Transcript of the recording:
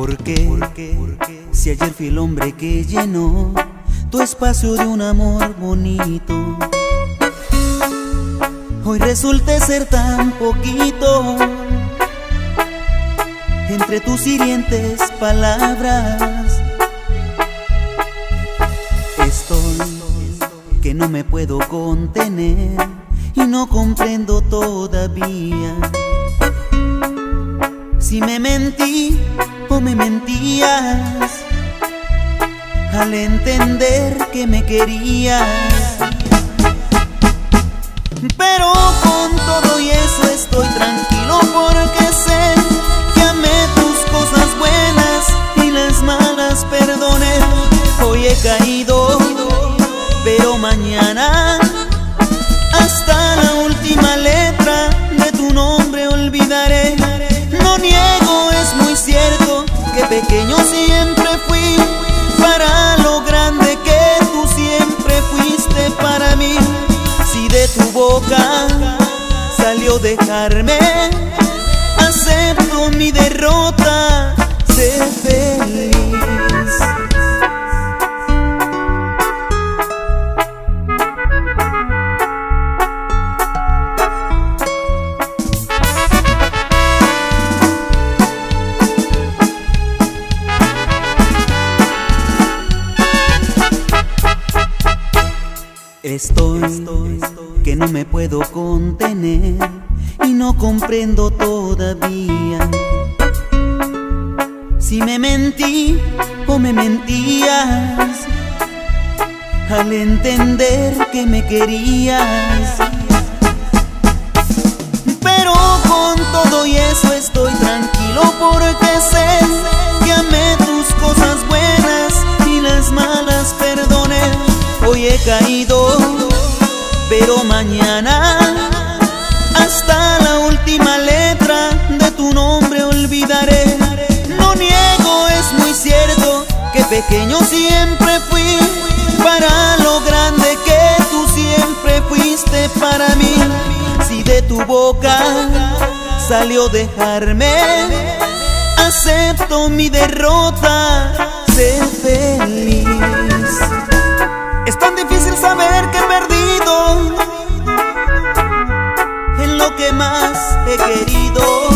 ¿Por qué? Si ayer fui el hombre que llenó tu espacio de un amor bonito. Hoy resulte ser tan poquito entre tus hirientes palabras. Estoy que no me puedo contener y no comprendo todavía si me mentí o me mentías al entender que me querías. Pero con todo y eso estoy tranquilo porque sé que amé tus cosas buenas y las malas perdoné. Hoy he caído, pero mañana tu boca salió dejarme, acepto mi derrota, Estoy que no me puedo contener y no comprendo todavía si me mentí o me mentías al entender que me querías. Pero con todo y eso estoy tranquilo mañana hasta la última letra de tu nombre olvidaré. No niego, es muy cierto que pequeño siempre fui para lo grande que tú siempre fuiste para mí. Si de tu boca salió dejarme, acepto mi derrota, sé feliz. Es tan difícil saber que he perdido más he querido.